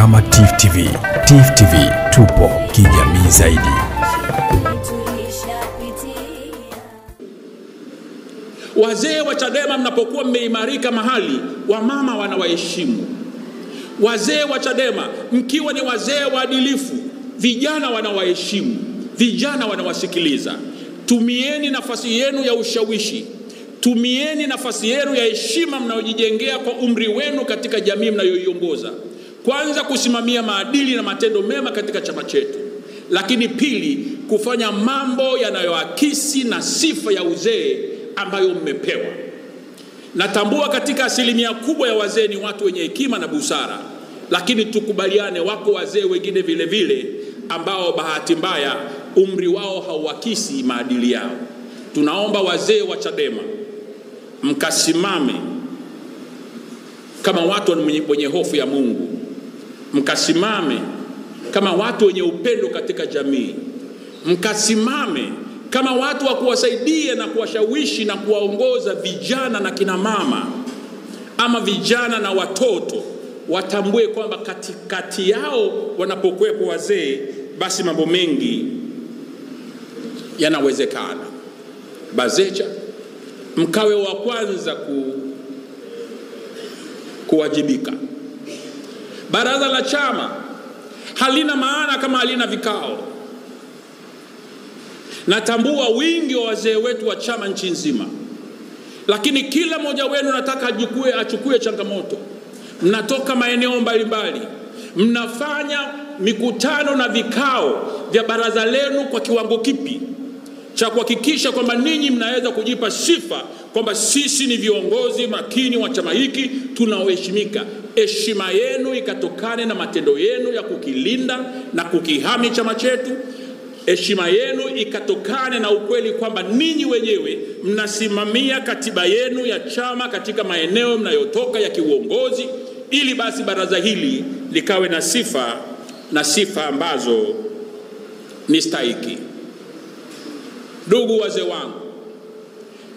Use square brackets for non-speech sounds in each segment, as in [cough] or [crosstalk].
kama Tifu TV. Tifu TV, tupo kijamii zaidi. Wazee wa Chadema mnapokuwa mmeimarika mahali, wamama wanawaheshimu. Wazee wa Chadema mkiwa ni wazee waadilifu, vijana wanawaheshimu, vijana wanawasikiliza. Tumieni nafasi yenu ya ushawishi, tumieni nafasi yenu ya heshima mnayojijengea kwa umri wenu katika jamii mnayoiongoza, kwanza kusimamia maadili na matendo mema katika chama chetu, lakini pili, kufanya mambo yanayoakisi na sifa ya uzee ambayo mmepewa. Natambua katika asilimia kubwa ya wazee ni watu wenye hekima na busara, lakini tukubaliane, wako wazee wengine vile vile ambao bahati mbaya umri wao hauakisi maadili yao. Tunaomba wazee wa Chadema mkasimame kama watu wenye hofu ya Mungu, mkasimame kama watu wenye upendo katika jamii, mkasimame kama watu wa kuwasaidia na kuwashawishi na kuwaongoza vijana na kina mama ama vijana na watoto watambue kwamba katikati yao wanapokuwepo wazee, basi mambo mengi yanawezekana. BAZECHA mkawe wa kwanza ku, kuwajibika. Baraza la chama halina maana kama halina vikao. Natambua wingi wa wazee wetu wa chama nchi nzima, lakini kila mmoja wenu nataka ajukue, achukue changamoto. Mnatoka maeneo mbalimbali, mnafanya mikutano na vikao vya baraza lenu kwa kiwango kipi cha kuhakikisha kwamba ninyi mnaweza kujipa sifa kwamba sisi ni viongozi makini wa chama hiki tunaoheshimika. Heshima yenu ikatokane na matendo yenu ya kukilinda na kukihami chama chetu heshima yenu ikatokane na ukweli kwamba ninyi wenyewe mnasimamia katiba yenu ya chama katika maeneo mnayotoka ya kiuongozi, ili basi baraza hili likawe na sifa na sifa ambazo ni stahiki. Ndugu wazee wangu,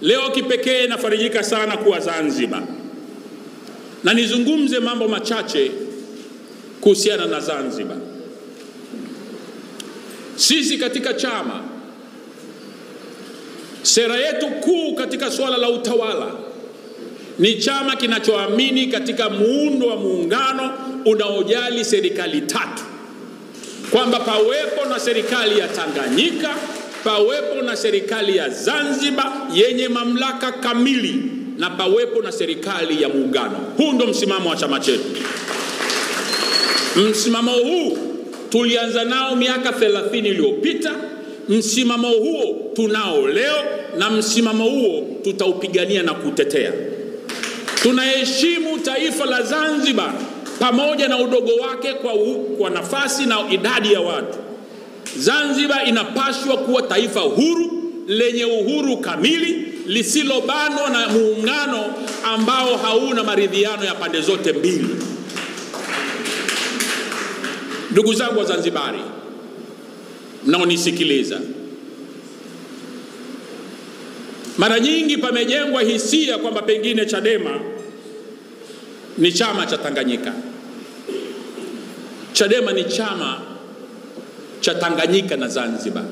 leo kipekee nafarijika sana kuwa Zanzibar na nizungumze mambo machache kuhusiana na Zanzibar. Sisi katika chama, sera yetu kuu katika suala la utawala ni chama kinachoamini katika muundo wa muungano unaojali serikali tatu, kwamba pawepo na serikali ya Tanganyika, pawepo na serikali ya Zanzibar yenye mamlaka kamili, na pawepo na serikali ya muungano. Huu ndio msimamo wa chama chetu. Msimamo huu tulianza nao miaka 30 iliyopita. Msimamo huo tunao leo, na msimamo huo tutaupigania na kutetea. Tunaheshimu taifa la Zanzibar pamoja na udogo wake kwa, u, kwa nafasi na idadi ya watu. Zanzibar inapaswa kuwa taifa huru lenye uhuru kamili lisilobanwa na muungano ambao hauna maridhiano ya pande zote mbili. Ndugu zangu wa Zanzibari mnaonisikiliza, mara nyingi pamejengwa hisia kwamba pengine Chadema ni chama cha Tanganyika. Chadema ni chama cha Tanganyika na Zanzibar,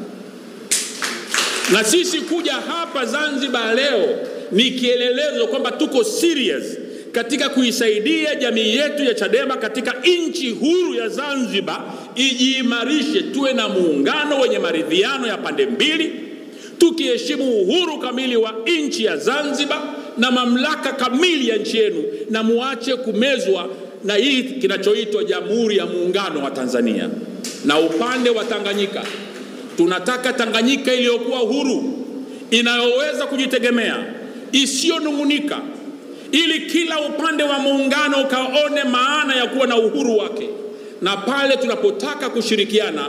na sisi kuja hapa Zanzibar leo ni kielelezo kwamba tuko serious katika kuisaidia jamii yetu ya Chadema katika nchi huru ya Zanzibar ijiimarishe, tuwe na muungano wenye maridhiano ya pande mbili, tukiheshimu uhuru kamili wa nchi ya Zanzibar na mamlaka kamili ya nchi yenu, na muache kumezwa na hii kinachoitwa Jamhuri ya Muungano wa Tanzania. Na upande wa Tanganyika, tunataka Tanganyika iliyokuwa huru, inayoweza kujitegemea, isiyonung'unika ili kila upande wa muungano ukaone maana ya kuwa na uhuru wake, na pale tunapotaka kushirikiana,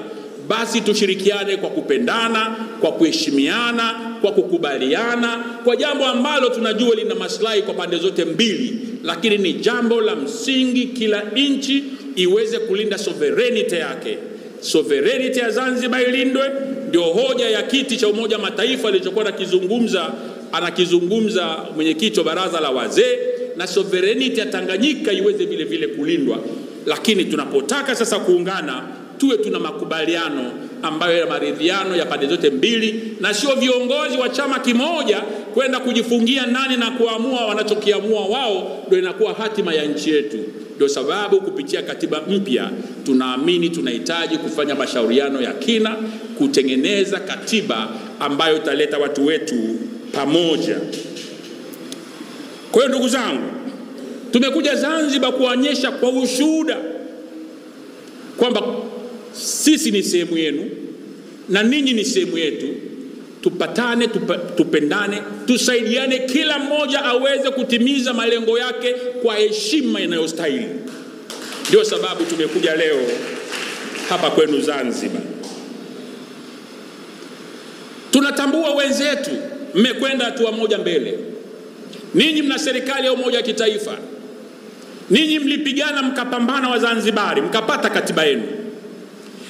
basi tushirikiane kwa kupendana, kwa kuheshimiana, kwa kukubaliana, kwa jambo ambalo tunajua lina maslahi kwa pande zote mbili, lakini ni jambo la msingi, kila nchi iweze kulinda sovereignty yake. Sovereignty ya Zanzibar ilindwe, ndio hoja ya kiti cha Umoja Mataifa alichokuwa nakizungumza anakizungumza mwenyekiti wa baraza la wazee, na sovereignty ya Tanganyika iweze vile vile kulindwa. lakini tunapotaka sasa kuungana tuwe tuna makubaliano ambayo ya maridhiano ya pande zote mbili, na sio viongozi wa chama kimoja kwenda kujifungia ndani na kuamua wanachokiamua wao, ndio inakuwa hatima ya nchi yetu. Ndio sababu kupitia katiba mpya tunaamini tunahitaji kufanya mashauriano ya kina, kutengeneza katiba ambayo italeta watu wetu pamoja. Kwa hiyo ndugu zangu, tumekuja Zanzibar kuonyesha kwa ushuhuda kwamba sisi ni sehemu yenu na ninyi ni sehemu yetu. Tupatane, tupa, tupendane, tusaidiane, kila mmoja aweze kutimiza malengo yake kwa heshima inayostahili. Ndio sababu tumekuja leo hapa kwenu Zanzibar. Tunatambua wenzetu, mmekwenda hatua moja mbele. Ninyi mna serikali ya umoja wa kitaifa, ninyi mlipigana mkapambana, wa Wazanzibari mkapata katiba yenu.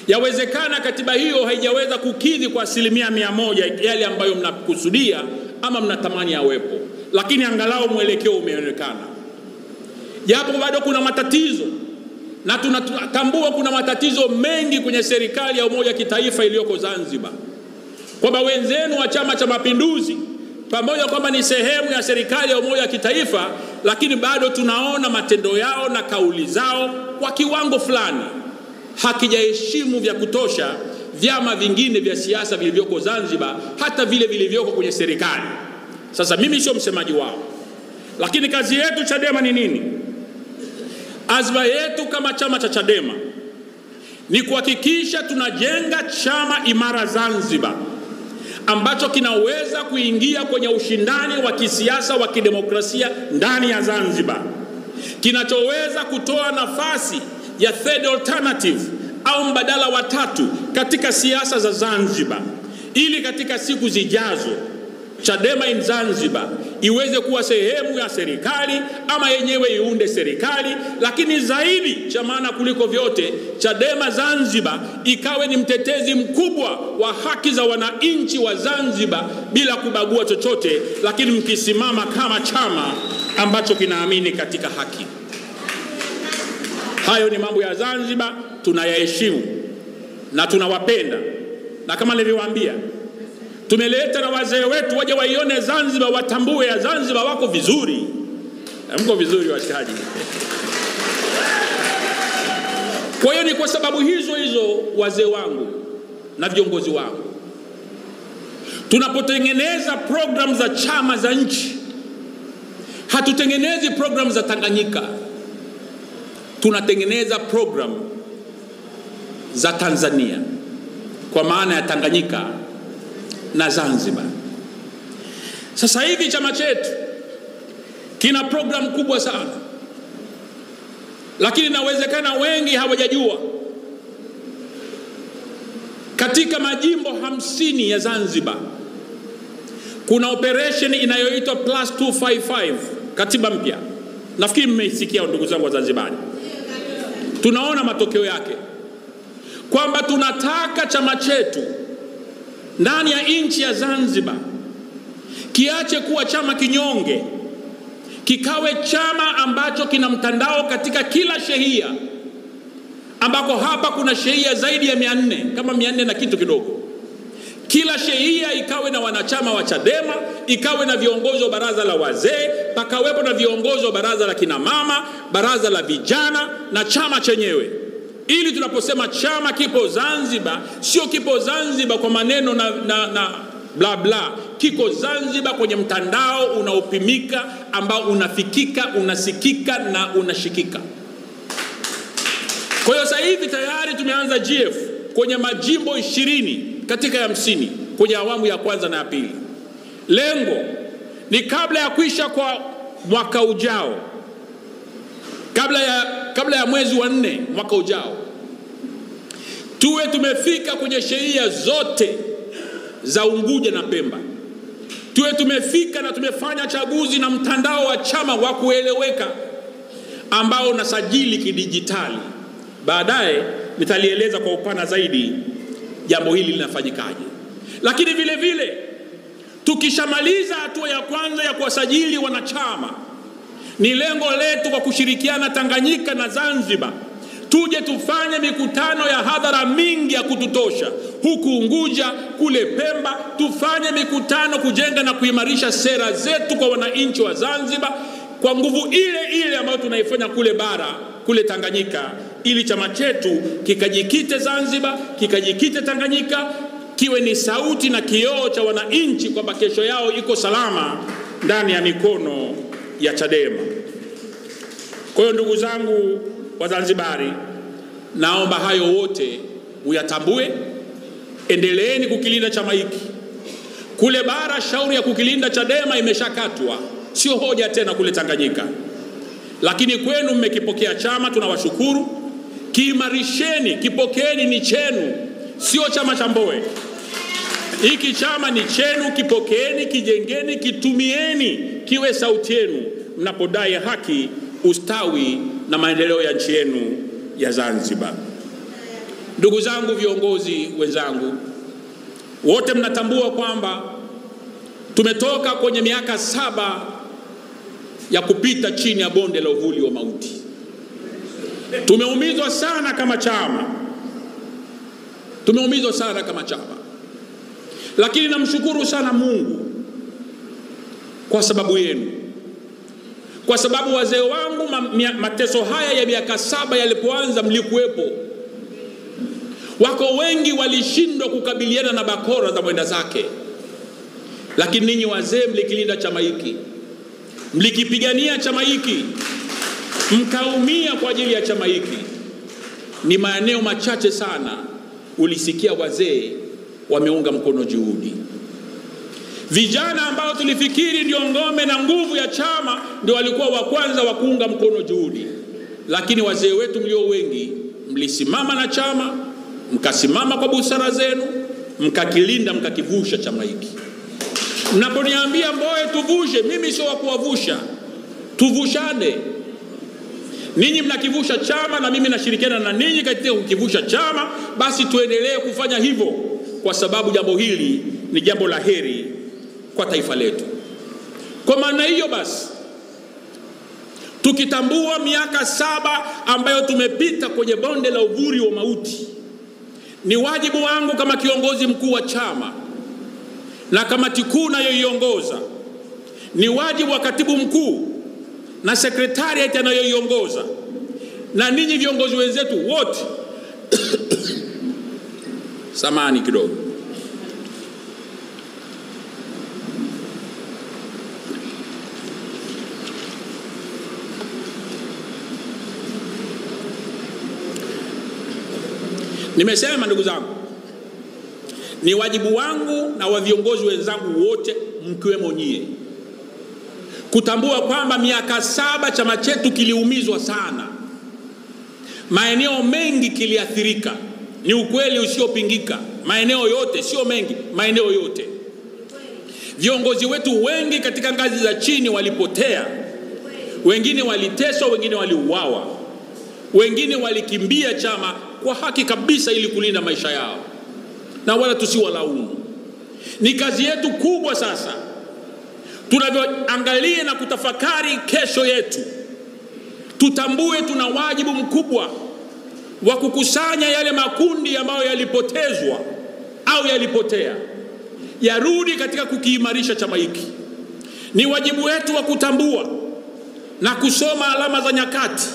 Yawezekana katiba hiyo haijaweza kukidhi kwa asilimia mia moja yale ambayo mnakusudia ama mnatamani yawepo, lakini angalau mwelekeo umeonekana, japo bado kuna matatizo na tunatambua kuna matatizo mengi kwenye serikali ya umoja kitaifa iliyoko Zanzibar, kwamba wenzenu wa Chama cha Mapinduzi pamoja kwamba ni sehemu ya serikali ya umoja kitaifa, lakini bado tunaona matendo yao na kauli zao kwa kiwango fulani hakijaheshimu vya kutosha vyama vingine vya siasa vilivyoko Zanzibar, hata vile vilivyoko kwenye serikali. Sasa mimi sio msemaji wao, lakini kazi yetu Chadema ni nini? Azma yetu kama chama cha Chadema ni kuhakikisha tunajenga chama imara Zanzibar ambacho kinaweza kuingia kwenye ushindani wa kisiasa wa kidemokrasia ndani ya Zanzibar, kinachoweza kutoa nafasi ya third alternative au mbadala wa tatu katika siasa za Zanzibar, ili katika siku zijazo Chadema in Zanzibar iweze kuwa sehemu ya serikali ama yenyewe iunde serikali, lakini zaidi cha maana kuliko vyote, Chadema Zanzibar ikawe ni mtetezi mkubwa wa haki za wananchi wa Zanzibar bila kubagua chochote, lakini mkisimama kama chama ambacho kinaamini katika haki. Hayo ni mambo ya Zanzibar, tunayaheshimu na tunawapenda, na kama nilivyowaambia, tumeleta na wazee wetu waje waione Zanzibar, watambue ya Zanzibar wako vizuri. Mko vizuri washikaji. Kwa hiyo ni kwa sababu hizo hizo, wazee wangu na viongozi wangu, tunapotengeneza programu za chama za nchi, hatutengenezi programu za Tanganyika tunatengeneza programu za Tanzania kwa maana ya Tanganyika na Zanzibar. Sasa hivi chama chetu kina programu kubwa sana, lakini inawezekana wengi hawajajua. Katika majimbo hamsini ya Zanzibar kuna operation inayoitwa plus 255 katiba mpya. Nafikiri mmeisikia ndugu zangu wa Zanzibari tunaona matokeo yake kwamba tunataka chama chetu ndani ya nchi ya Zanzibar kiache kuwa chama kinyonge, kikawe chama ambacho kina mtandao katika kila shehia, ambako hapa kuna shehia zaidi ya mia nne kama mia nne na kitu kidogo. Kila shehia ikawe na wanachama wa Chadema, ikawe na viongozi wa baraza la wazee, pakawepo na viongozi wa baraza la kinamama, baraza la vijana na chama chenyewe, ili tunaposema chama kipo Zanzibar, sio kipo Zanzibar kwa maneno na, na, na bla bla, kiko Zanzibar kwenye mtandao unaopimika, ambao unafikika, unasikika na unashikika. Kwa hiyo sasa hivi tayari tumeanza GF kwenye majimbo ishirini katika hamsini kwenye awamu ya kwanza na ya pili. Lengo ni kabla ya kuisha kwa mwaka ujao, kabla ya, kabla ya mwezi wa nne mwaka ujao, tuwe tumefika kwenye sheria zote za Unguja na Pemba, tuwe tumefika na tumefanya chaguzi na mtandao wa chama wa kueleweka ambao unasajili kidijitali. Baadaye nitalieleza kwa upana zaidi jambo hili linafanyikaje, lakini vile vile tukishamaliza hatua ya kwanza ya kuwasajili wanachama, ni lengo letu kwa kushirikiana Tanganyika na Zanzibar tuje tufanye mikutano ya hadhara mingi ya kututosha huku Unguja, kule Pemba, tufanye mikutano kujenga na kuimarisha sera zetu kwa wananchi wa Zanzibar kwa nguvu ile ile ambayo tunaifanya kule bara, kule Tanganyika, ili chama chetu kikajikite Zanzibar, kikajikite Tanganyika, kiwe ni sauti na kioo cha wananchi kwamba kesho yao iko salama ndani ya mikono ya Chadema. Kwa hiyo ndugu zangu wa zanzibari naomba hayo wote uyatambue. endeleeni kukilinda chama hiki. Kule bara shauri ya kukilinda Chadema imeshakatwa, sio hoja tena kule Tanganyika, lakini kwenu mmekipokea chama, tunawashukuru. Kiimarisheni, kipokeeni, ni chenu, sio chama cha Mbowe. Hiki chama ni chenu, kipokeeni, kijengeni, kitumieni, kiwe sauti yenu mnapodai haki, ustawi na maendeleo ya nchi yenu ya Zanzibar. Ndugu zangu, viongozi wenzangu, wote mnatambua kwamba tumetoka kwenye miaka saba ya kupita chini ya bonde la uvuli wa mauti. Tumeumizwa sana kama chama, tumeumizwa sana kama chama, lakini namshukuru sana Mungu kwa sababu yenu, kwa sababu wazee wangu mateso haya ya miaka saba yalipoanza mlikuwepo. Wako wengi walishindwa kukabiliana na bakora za mwenda zake, lakini ninyi wazee mlikilinda chama hiki, mlikipigania chama hiki, mkaumia kwa ajili ya chama hiki. Ni maeneo machache sana ulisikia wazee wameunga mkono juhudi. Vijana ambao tulifikiri ndio ngome na nguvu ya chama ndio walikuwa wa kwanza wa kuunga mkono juhudi, lakini wazee wetu mlio wengi mlisimama na chama, mkasimama kwa busara zenu, mkakilinda, mkakivusha chama hiki. Mnaponiambia Mbowe tuvushe, mimi sio wa kuwavusha, tuvushane. Ninyi mnakivusha chama na mimi nashirikiana na ninyi katika kukivusha chama, basi tuendelee kufanya hivyo, kwa sababu jambo hili ni jambo la heri kwa taifa letu. Kwa maana hiyo basi, tukitambua miaka saba ambayo tumepita kwenye bonde la uvuli wa mauti, ni wajibu wangu kama kiongozi mkuu wa chama na kamati kuu nayoiongoza, ni wajibu wa katibu mkuu na sekretariati anayoiongoza. Na ninyi viongozi wenzetu wote. [coughs] Samani kidogo. Nimesema ndugu zangu, ni wajibu wangu na wa viongozi wenzangu wote mkiwemo nyie kutambua kwamba miaka saba chama chetu kiliumizwa sana, maeneo mengi kiliathirika. Ni ukweli usiopingika, maeneo yote, sio mengi, maeneo yote. Viongozi wetu wengi katika ngazi za chini walipotea, wengine waliteswa, wengine waliuawa, wengine walikimbia chama kwa haki kabisa, ili kulinda maisha yao, na wala tusiwalaumu. Ni kazi yetu kubwa sasa tunavyoangalia na kutafakari kesho yetu, tutambue tuna wajibu mkubwa wa kukusanya yale makundi ambayo yalipotezwa au yalipotea, yarudi katika kukiimarisha chama hiki. Ni wajibu wetu wa kutambua na kusoma alama za nyakati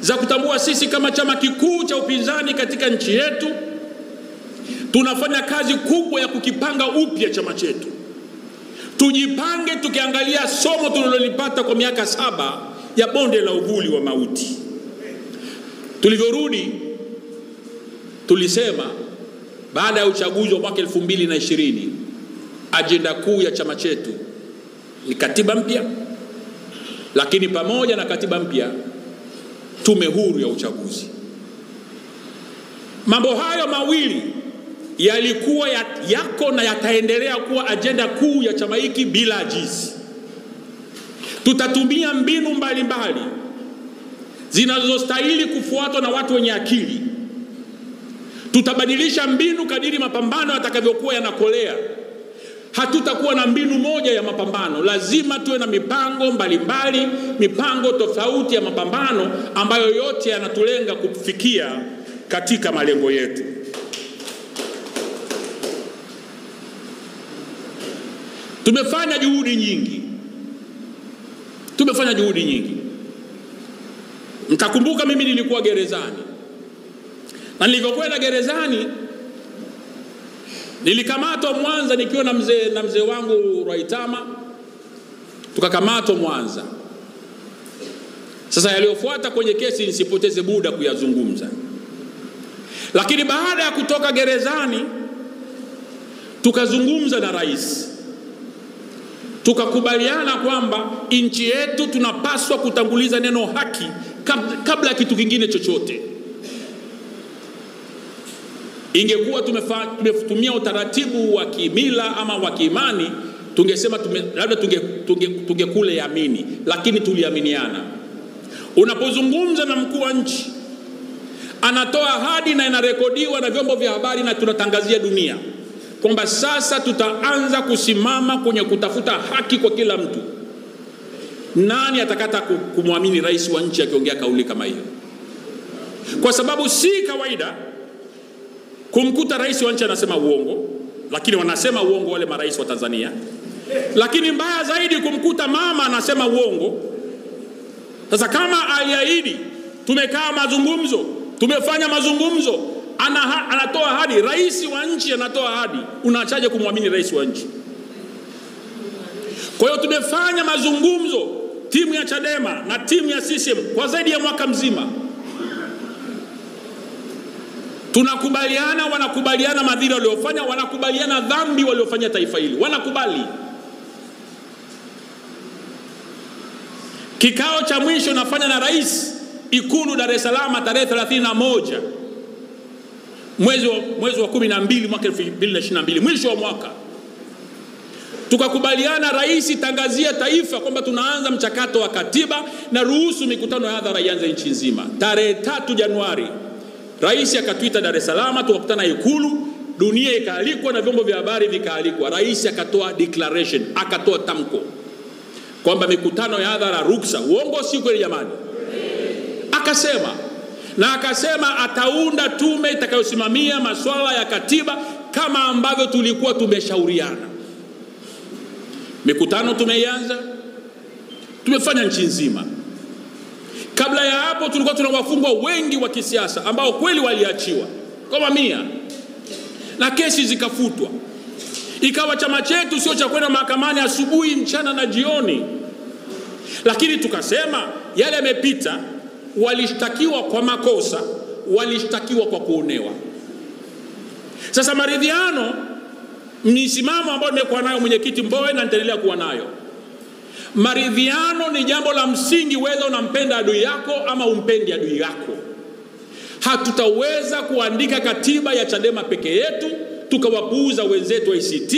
za kutambua sisi kama chama kikuu cha upinzani katika nchi yetu tunafanya kazi kubwa ya kukipanga upya chama chetu. Tujipange tukiangalia somo tulilolipata kwa miaka saba ya bonde la uvuli wa mauti. Tulivyorudi tulisema, baada ya uchaguzi wa mwaka elfu mbili na ishirini ajenda kuu ya chama chetu ni katiba mpya, lakini pamoja na katiba mpya, tume huru ya uchaguzi. Mambo hayo mawili yalikuwa ya, yako na yataendelea kuwa ajenda kuu ya chama hiki bila ajizi. Tutatumia mbinu mbalimbali zinazostahili kufuatwa na watu wenye akili. Tutabadilisha mbinu kadiri mapambano yatakavyokuwa yanakolea. hatutakuwa na mbinu moja ya mapambano. Lazima tuwe na mipango mbalimbali mbali, mipango tofauti ya mapambano ambayo yote yanatulenga kufikia katika malengo yetu. Tumefanya juhudi nyingi, tumefanya juhudi nyingi. Mtakumbuka mimi nilikuwa gerezani, na nilivyokwenda gerezani nilikamatwa Mwanza nikiwa na mzee na mzee wangu Rwaitama, tukakamatwa Mwanza. Sasa yaliyofuata kwenye kesi nisipoteze muda kuyazungumza, lakini baada ya kutoka gerezani tukazungumza na rais, tukakubaliana kwamba nchi yetu tunapaswa kutanguliza neno haki kabla ya kitu kingine chochote. Ingekuwa tumetumia utaratibu wa kimila ama wa kiimani, tungesema tume, labda tungekule tunge, tunge yamini, lakini tuliaminiana. Unapozungumza na mkuu wa nchi, anatoa ahadi na inarekodiwa na vyombo vya habari na tunatangazia dunia kwamba sasa tutaanza kusimama kwenye kutafuta haki kwa kila mtu. Nani atakata kumwamini rais wa nchi akiongea kauli kama hiyo? Kwa sababu si kawaida kumkuta rais wa nchi anasema uongo, lakini wanasema uongo wale marais wa Tanzania. Lakini mbaya zaidi kumkuta mama anasema uongo. Sasa kama aliahidi, tumekaa mazungumzo, tumefanya mazungumzo, ana, anatoa ahadi, rais wa nchi anatoa ahadi, unaachaje kumwamini rais wa nchi? Kwa hiyo tumefanya mazungumzo, timu ya Chadema na timu ya CCM kwa zaidi ya mwaka mzima. Tunakubaliana, wanakubaliana madhila waliofanya, wanakubaliana dhambi waliofanya taifa hili, wanakubali. Kikao cha mwisho nafanya na rais Ikulu Dar es Salaam tarehe 31 mwezi wa, mwezi wa 12 mwaka 2022 mwisho wa mwaka, tukakubaliana rais, tangazia taifa kwamba tunaanza mchakato wa katiba na ruhusu mikutano ya hadhara ianze nchi nzima. Tarehe tatu Januari Rais akatuita Dar es Salaam, tukakutana Ikulu, dunia ikaalikwa na vyombo vya habari vikaalikwa. Rais akatoa declaration, akatoa tamko kwamba mikutano ya hadhara ruksa. Uongo si kweli jamani? Akasema na akasema ataunda tume itakayosimamia masuala ya katiba kama ambavyo tulikuwa tumeshauriana. Mikutano tumeianza, tumefanya nchi nzima. Kabla ya hapo tulikuwa tuna wafungwa wengi wa kisiasa ambao kweli waliachiwa kwa mamia na kesi zikafutwa, ikawa chama chetu sio cha kwenda mahakamani asubuhi, mchana na jioni. Lakini tukasema yale yamepita, walishtakiwa kwa makosa, walishtakiwa kwa kuonewa. Sasa maridhiano, misimamo ambayo nimekuwa nayo mwenyekiti Mbowe na nitaendelea kuwa nayo Maridhiano ni jambo la msingi, wewe unampenda adui yako ama umpendi adui yako. Hatutaweza kuandika katiba ya Chadema peke yetu tukawapuuza wenzetu wa ACT,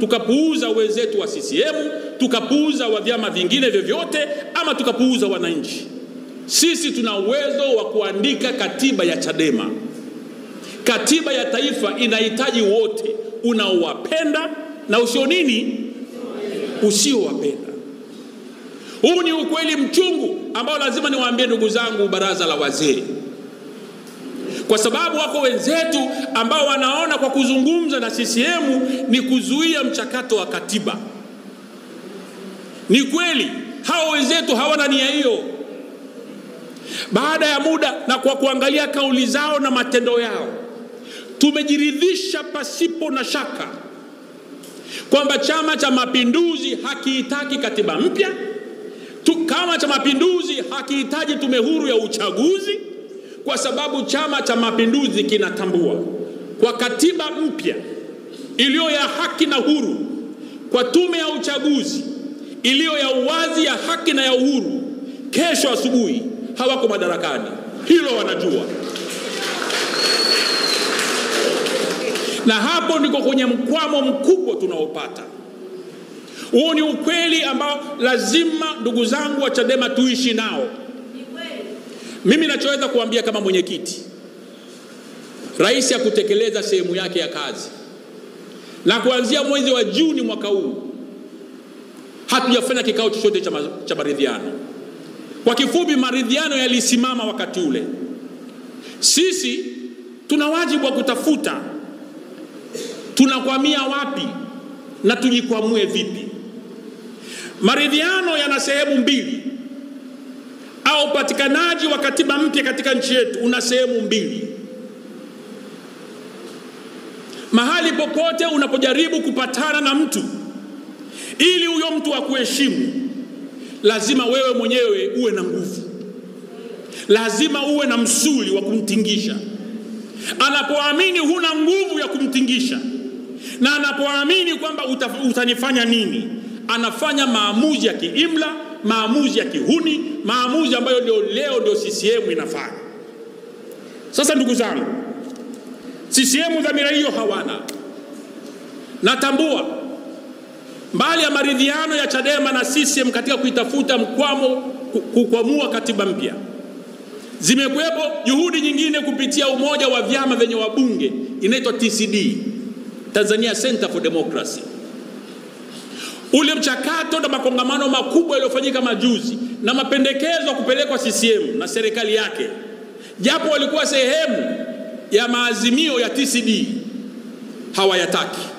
tukapuuza wenzetu wa CCM, tukapuuza wa vyama vingine vyovyote, ama tukapuuza wananchi. Sisi tuna uwezo wa kuandika katiba ya Chadema. Katiba ya taifa inahitaji wote, unaowapenda na usio nini usiowapenda. Huu ni ukweli mchungu ambao lazima niwaambie ndugu zangu baraza la wazee, kwa sababu wako wenzetu ambao wanaona kwa kuzungumza na CCM ni kuzuia mchakato wa katiba. Ni kweli hao wenzetu hawana nia hiyo. Baada ya muda na kwa kuangalia kauli zao na matendo yao, tumejiridhisha pasipo na shaka kwamba Chama cha Mapinduzi hakihitaki katiba mpya tu, kama cha Mapinduzi hakihitaji tume huru ya uchaguzi, kwa sababu Chama cha Mapinduzi kinatambua kwa katiba mpya iliyo ya haki na huru, kwa tume ya uchaguzi iliyo ya uwazi, ya haki na ya uhuru, kesho asubuhi hawako madarakani. Hilo wanajua. na hapo ndiko kwenye mkwamo mkubwa tunaopata. Huo ni ukweli ambao lazima ndugu zangu wa Chadema tuishi nao. Mimi nachoweza kuambia kama mwenyekiti, rais hakutekeleza sehemu yake ya kazi. na kuanzia mwezi wa Juni mwaka huu hatujafanya kikao chochote cha maridhiano. Kwa kifupi, maridhiano yalisimama wakati ule. Sisi tuna wajibu wa kutafuta tunakwamia wapi na tujikwamue vipi. Maridhiano yana sehemu mbili, au upatikanaji wa katiba mpya katika nchi yetu una sehemu mbili. Mahali popote unapojaribu kupatana na mtu ili huyo mtu akuheshimu, lazima wewe mwenyewe uwe na nguvu, lazima uwe na msuli wa kumtingisha. Anapoamini huna nguvu ya kumtingisha, na anapoamini kwamba uta, utanifanya nini, anafanya maamuzi ya kiimla, maamuzi ya kihuni, maamuzi ambayo ndio leo ndio CCM inafanya. Sasa ndugu zangu, CCM dhamira hiyo hawana. Natambua mbali ya maridhiano ya Chadema na CCM katika kuitafuta mkwamo kukwamua katiba mpya, zimekuwepo juhudi nyingine kupitia umoja wa vyama vyenye wabunge inaitwa TCD, Tanzania Center for Democracy. Ule mchakato na makongamano makubwa yaliyofanyika majuzi na mapendekezo kupelekwa CCM na serikali yake, japo walikuwa sehemu ya maazimio ya TCD, hawayataki.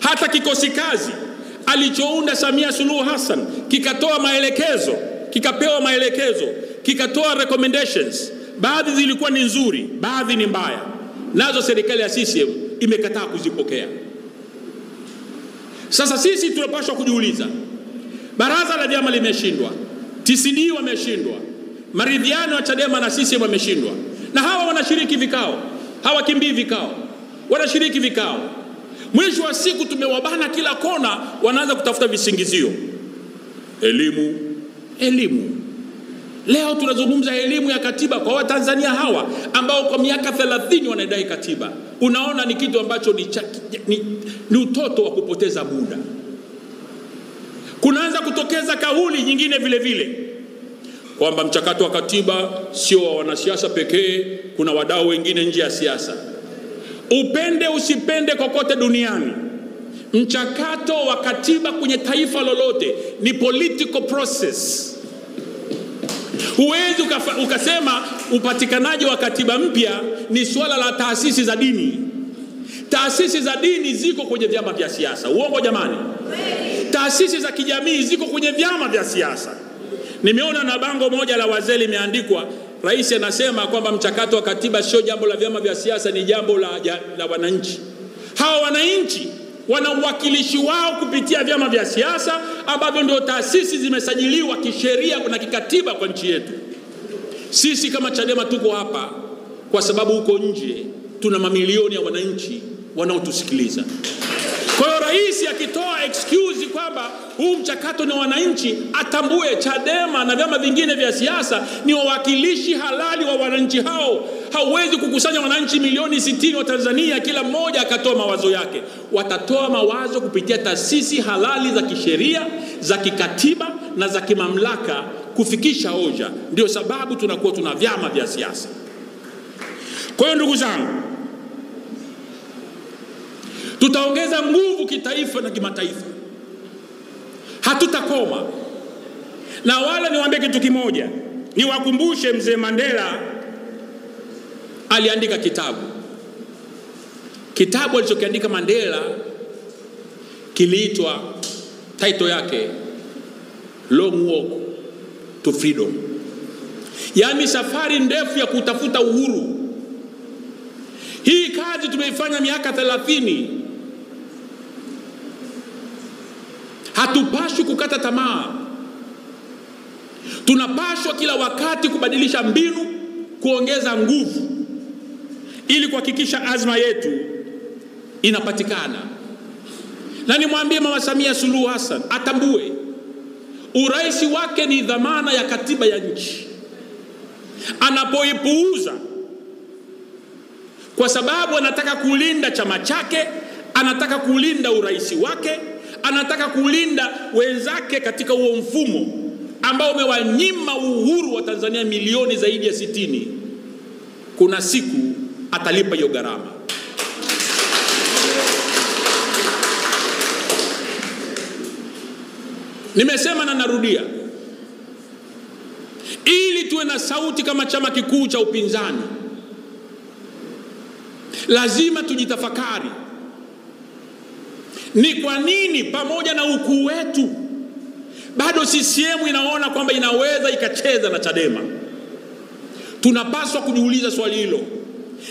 Hata kikosi kazi alichounda Samia Suluhu Hassan kikatoa maelekezo, kikapewa maelekezo, kikatoa recommendations. Baadhi zilikuwa ni nzuri, baadhi ni mbaya, nazo serikali ya CCM imekataa kuzipokea. Sasa sisi tunapaswa kujiuliza, baraza la vyama limeshindwa, TCD wameshindwa, maridhiano ya Chadema na CCM wameshindwa, na hawa wanashiriki vikao, hawakimbii vikao, wanashiriki vikao. Mwisho wa siku tumewabana kila kona, wanaanza kutafuta visingizio, elimu, elimu. Leo tunazungumza elimu ya katiba kwa Watanzania hawa ambao kwa miaka 30 wanadai katiba. Unaona ni kitu ambacho ni, cha, ni, ni utoto wa kupoteza muda. Kunaanza kutokeza kauli nyingine vile vile kwamba mchakato wa katiba sio wa wanasiasa pekee, kuna wadau wengine nje ya siasa. Upende usipende, kokote duniani, mchakato wa katiba kwenye taifa lolote ni political process. Huwezi ukasema upatikanaji wa katiba mpya ni suala la taasisi za dini. Taasisi za dini ziko kwenye vyama vya siasa. Uongo jamani? Taasisi za kijamii ziko kwenye vyama vya siasa. Nimeona na bango moja la wazee limeandikwa, rais anasema kwamba mchakato wa katiba sio jambo la vyama vya siasa, ni jambo la, ja- la wananchi. Hawa wananchi wana uwakilishi wao kupitia vyama vya siasa ambavyo ndio taasisi zimesajiliwa kisheria na kikatiba kwa nchi yetu. Sisi kama Chadema tuko hapa kwa sababu huko nje tuna mamilioni ya wananchi wanaotusikiliza. Kwa hiyo rais akitoa excuse kwamba huu mchakato ni wananchi, atambue Chadema na vyama vingine vya siasa ni wawakilishi halali wa wananchi hao. Hauwezi kukusanya wananchi milioni sitini wa Tanzania, kila mmoja akatoa mawazo yake. Watatoa mawazo kupitia taasisi halali za kisheria, za kikatiba na za kimamlaka kufikisha hoja. Ndio sababu tunakuwa tuna vyama vya siasa. Kwa hiyo ndugu zangu, tutaongeza nguvu kitaifa na kimataifa, hatutakoma. Na wala niwaambie kitu kimoja, niwakumbushe mzee Mandela aliandika kitabu. Kitabu alichokiandika Mandela kiliitwa, title yake Long Walk to Freedom, yaani safari ndefu ya kutafuta uhuru. Hii kazi tumeifanya miaka thelathini. Hatupashwi kukata tamaa, tunapashwa kila wakati kubadilisha mbinu, kuongeza nguvu ili kuhakikisha azma yetu inapatikana. Na nimwambie Mama Samia Suluhu Hassan atambue urais wake ni dhamana ya katiba ya nchi. Anapoipuuza kwa sababu anataka kulinda chama chake, anataka kulinda urais wake, anataka kulinda wenzake katika huo mfumo ambao umewanyima uhuru wa Tanzania milioni zaidi ya sitini. Kuna siku atalipa hiyo gharama. Nimesema na narudia, ili tuwe na sauti kama chama kikuu cha upinzani, lazima tujitafakari ni kwa nini pamoja na ukuu wetu bado CCM inaona kwamba inaweza ikacheza na Chadema. Tunapaswa kujiuliza swali hilo,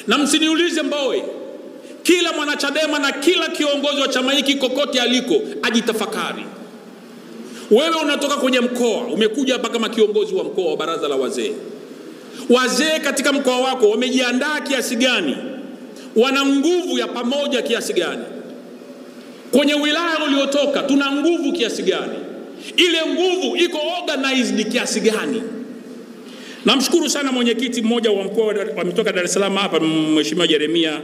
na msiniulize Mbowe. Kila mwanachadema na kila kiongozi wa chama hiki kokote aliko ajitafakari. Wewe unatoka kwenye mkoa, umekuja hapa kama kiongozi wa mkoa wa baraza la wazee. Wazee katika mkoa wako wamejiandaa kiasi gani? Wana nguvu ya pamoja kiasi gani? Kwenye wilaya uliotoka tuna nguvu kiasi gani? Ile nguvu iko organized kiasi gani? Namshukuru sana mwenyekiti mmoja wa mkoa ametoka Dar es Salaam hapa, Mheshimiwa Jeremia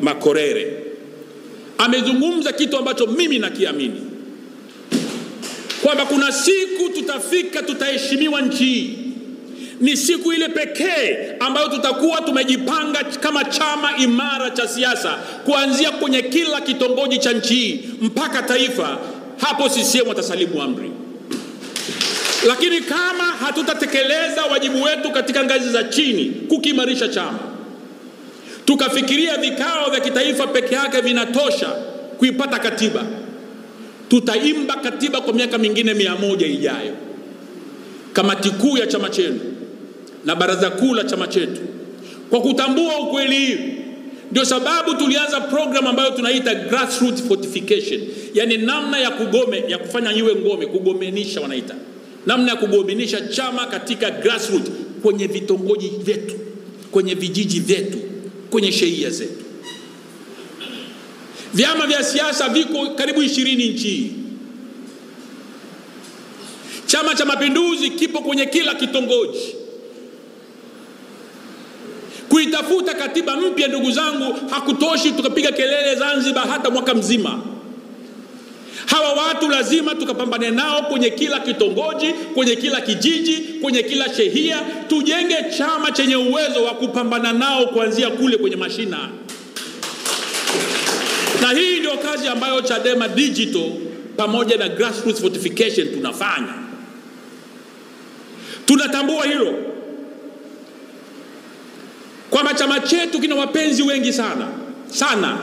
Makorere amezungumza kitu ambacho mimi nakiamini kwamba kuna siku tutafika, tutaheshimiwa nchi hii. Ni siku ile pekee ambayo tutakuwa tumejipanga kama chama imara cha siasa, kuanzia kwenye kila kitongoji cha nchi hii mpaka taifa. Hapo CCM watasalimu amri. Lakini kama hatutatekeleza wajibu wetu katika ngazi za chini kukiimarisha chama, tukafikiria vikao vya kitaifa peke yake vinatosha kuipata katiba, tutaimba katiba kwa miaka mingine mia moja ijayo. Kamati kuu ya chama chenu na baraza kuu la chama chetu, kwa kutambua ukweli hiyo, ndio sababu tulianza program ambayo tunaita grassroots fortification, yani namna ya kugome ya kufanya iwe ngome, kugomenisha wanaita namna ya kugomenisha chama katika grassroots, kwenye vitongoji vyetu, kwenye vijiji vyetu, kwenye sheria zetu. Vyama vya siasa viko karibu ishirini nchi hii. Chama cha Mapinduzi kipo kwenye kila kitongoji. Kuitafuta katiba mpya, ndugu zangu, hakutoshi tukapiga kelele Zanzibar hata mwaka mzima. Hawa watu lazima tukapambane nao kwenye kila kitongoji, kwenye kila kijiji, kwenye kila shehia. Tujenge chama chenye uwezo wa kupambana nao kuanzia kule kwenye mashina, na hii ndio kazi ambayo Chadema Digital pamoja na grassroots fortification tunafanya. Tunatambua hilo kwamba chama chetu kina wapenzi wengi sana sana,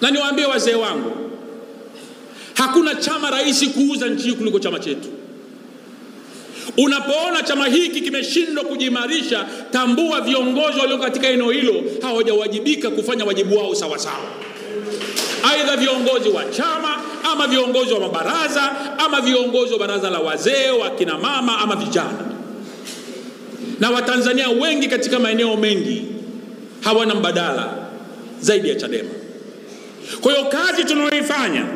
na niwaambie wazee wangu, hakuna chama rahisi kuuza nchi hii kuliko chama chetu. Unapoona chama hiki kimeshindwa kujiimarisha, tambua viongozi walio katika eneo hilo hawajawajibika kufanya wajibu wao sawa sawa, aidha viongozi wa chama ama viongozi wa mabaraza ama viongozi wa baraza la wazee, wa kina mama ama vijana na Watanzania wengi katika maeneo mengi hawana mbadala zaidi ya Chadema. Kwa hiyo kazi tunayoifanya,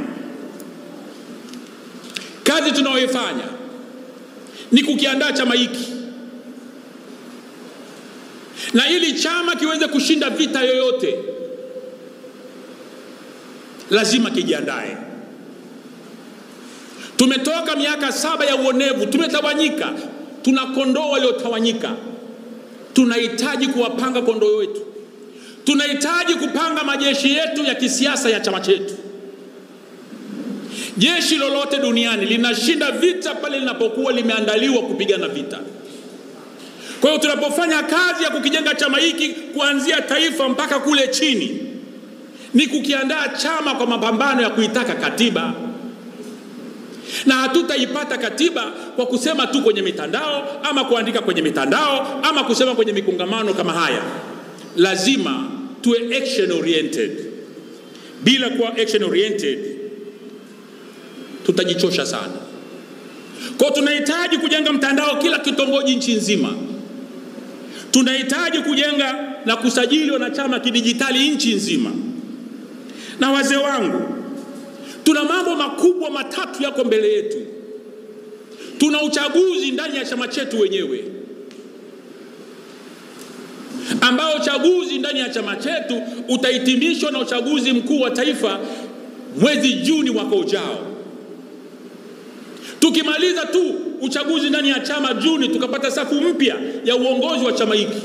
kazi tunayoifanya ni kukiandaa chama hiki, na ili chama kiweze kushinda vita yoyote, lazima kijiandae. Tumetoka miaka saba ya uonevu, tumetawanyika tuna kondoo waliotawanyika. Tunahitaji kuwapanga kondoo wetu, tunahitaji kupanga majeshi yetu ya kisiasa ya chama chetu. Jeshi lolote duniani linashinda vita pale linapokuwa limeandaliwa kupigana vita. Kwa hiyo tunapofanya kazi ya kukijenga chama hiki kuanzia taifa mpaka kule chini, ni kukiandaa chama kwa mapambano ya kuitaka katiba na hatutaipata katiba kwa kusema tu kwenye mitandao ama kuandika kwenye mitandao ama kusema kwenye mikongamano kama haya. Lazima tuwe action oriented. Bila kuwa action oriented, tutajichosha sana. Kwa tunahitaji kujenga mtandao kila kitongoji nchi nzima. Tunahitaji kujenga na kusajili wanachama kidijitali nchi nzima. Na wazee wangu, tuna mambo makubwa matatu yako mbele yetu. Tuna uchaguzi ndani ya chama chetu wenyewe, ambao uchaguzi ndani ya chama chetu utahitimishwa na uchaguzi mkuu wa taifa mwezi Juni mwaka ujao. Tukimaliza tu uchaguzi ndani ya chama Juni, tukapata safu mpya ya uongozi wa chama hiki,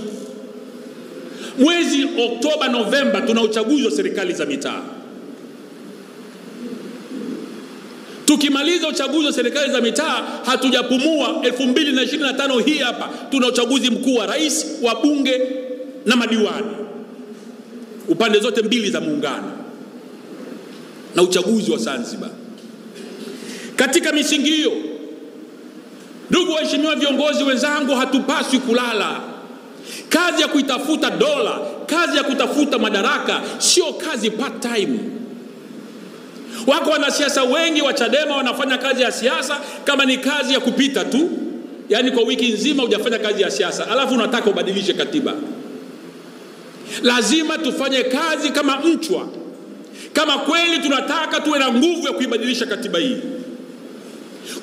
mwezi Oktoba, Novemba tuna uchaguzi wa serikali za mitaa Tukimaliza uchaguzi wa serikali za mitaa, hatujapumua. 2025 hii hapa tuna uchaguzi mkuu wa rais, wa bunge na madiwani, upande zote mbili za muungano, na uchaguzi wa Zanzibar. Katika misingi hiyo, ndugu waheshimiwa viongozi wenzangu, hatupaswi kulala. Kazi ya kuitafuta dola, kazi ya kutafuta madaraka sio kazi part time. Wako wanasiasa wengi wa Chadema wanafanya kazi ya siasa kama ni kazi ya kupita tu, yaani kwa wiki nzima hujafanya kazi ya siasa, alafu unataka ubadilishe katiba. Lazima tufanye kazi kama mchwa, kama kweli tunataka tuwe na nguvu ya kuibadilisha katiba hii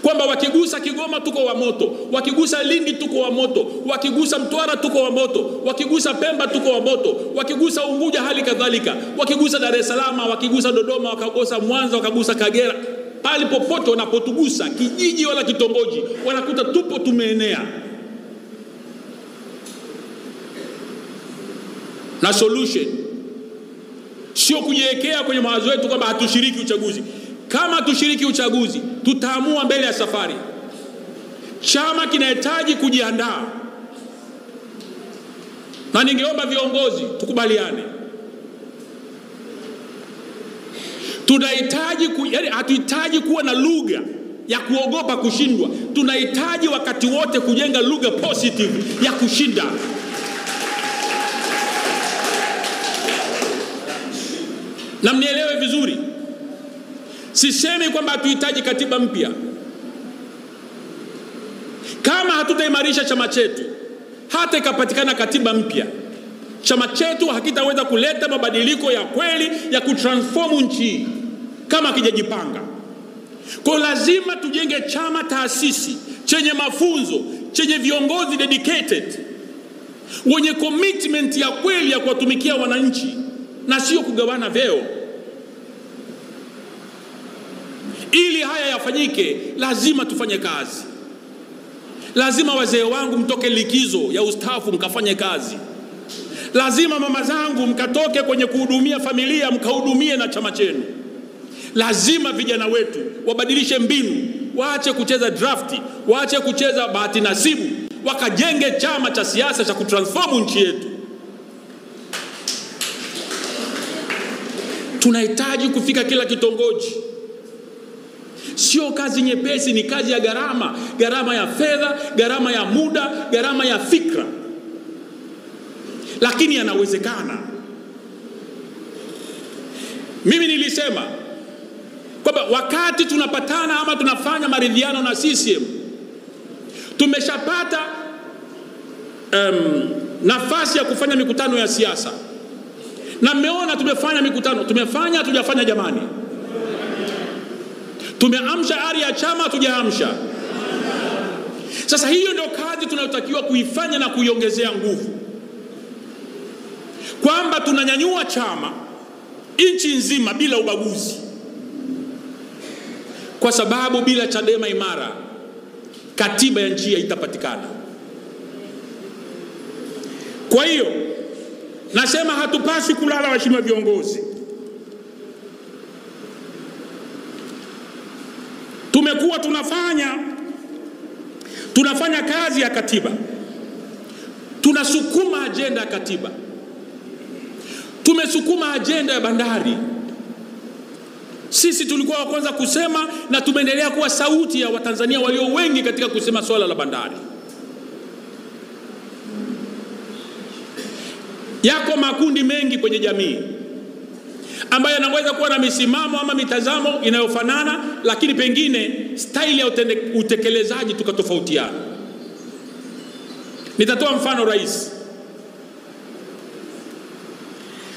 kwamba wakigusa Kigoma tuko wa moto, wakigusa Lindi tuko wa moto, wakigusa Mtwara tuko wa moto, wakigusa Pemba tuko wa moto, wakigusa Unguja hali kadhalika, wakigusa Dar es Salaam, wakigusa Dodoma, wakagusa Mwanza, wakagusa Kagera, pale popote wanapotugusa, kijiji wala kitongoji, wanakuta tupo tumeenea. Na solution sio kujiwekea kwenye mawazo yetu kwamba hatushiriki uchaguzi. Kama tushiriki uchaguzi, tutaamua mbele ya safari. Chama kinahitaji kujiandaa, na ningeomba viongozi tukubaliane, tunahitaji ku, yani hatuhitaji kuwa na lugha ya kuogopa kushindwa. Tunahitaji wakati wote kujenga lugha positive ya kushinda. Na mnielewe vizuri, Sisemi kwamba hatuhitaji katiba mpya. Kama hatutaimarisha chama chetu, hata ikapatikana katiba mpya, chama chetu hakitaweza kuleta mabadiliko ya kweli ya kutransform nchi kama hakijajipanga. Kwa lazima tujenge chama taasisi chenye mafunzo, chenye viongozi dedicated, wenye commitment ya kweli ya kuwatumikia wananchi na sio kugawana vyeo. Ili haya yafanyike, lazima tufanye kazi. Lazima wazee wangu mtoke likizo ya ustaafu mkafanye kazi. Lazima mama zangu mkatoke kwenye kuhudumia familia mkahudumie na chama chenu. Lazima vijana wetu wabadilishe mbinu, waache kucheza drafti, waache kucheza bahati nasibu, wakajenge chama cha siasa cha kutransform nchi yetu. Tunahitaji kufika kila kitongoji. Sio kazi nyepesi, ni kazi ya gharama, gharama ya fedha, gharama ya muda, gharama ya fikra, lakini yanawezekana. Mimi nilisema kwamba wakati tunapatana ama tunafanya maridhiano na CCM tumeshapata um, nafasi ya kufanya mikutano ya siasa, na mmeona tumefanya mikutano, tumefanya hatujafanya? Jamani, tumeamsha ari ya chama, hatujaamsha? Sasa hiyo ndio kazi tunayotakiwa kuifanya na kuiongezea nguvu, kwamba tunanyanyua chama nchi nzima bila ubaguzi, kwa sababu bila Chadema imara katiba ya nchi haitapatikana. Kwa hiyo nasema hatupasi kulala, waheshimiwa viongozi. Tumekuwa tunafanya tunafanya kazi ya katiba, tunasukuma ajenda ya katiba, tumesukuma ajenda ya bandari. Sisi tulikuwa wa kwanza kusema na tumeendelea kuwa sauti ya Watanzania walio wengi katika kusema swala la bandari. Yako makundi mengi kwenye jamii ambayo anaweza kuwa na misimamo ama mitazamo inayofanana, lakini pengine staili ya utekelezaji tukatofautiana. Nitatoa mfano rahisi.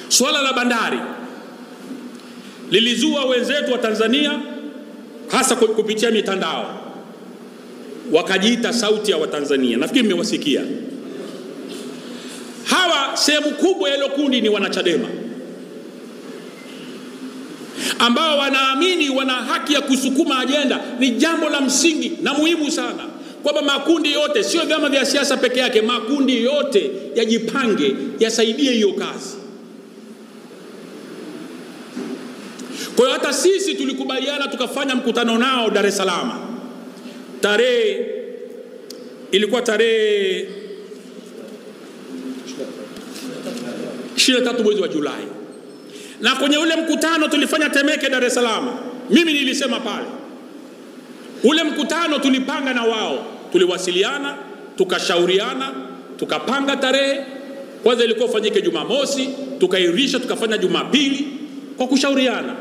suala la bandari lilizua wenzetu wa Tanzania hasa kupitia mitandao, wakajiita sauti ya Watanzania. Nafikiri mmewasikia hawa. Sehemu kubwa ya hilo kundi ni wanachadema ambao wanaamini wana haki ya kusukuma ajenda. Ni jambo la msingi na muhimu sana kwamba makundi yote, sio vyama vya siasa peke yake, makundi yote yajipange, yasaidie hiyo kazi. Kwa hiyo hata sisi tulikubaliana tukafanya mkutano nao Dar es Salaam, tarehe ilikuwa tarehe 23 mwezi wa Julai, na kwenye ule mkutano tulifanya Temeke, Dar es Salaam. Mimi nilisema pale, ule mkutano tulipanga na wao, tuliwasiliana, tukashauriana, tukapanga tarehe. Kwanza ilikuwa ufanyike Jumamosi, tukairisha tukafanya Jumapili kwa kushauriana,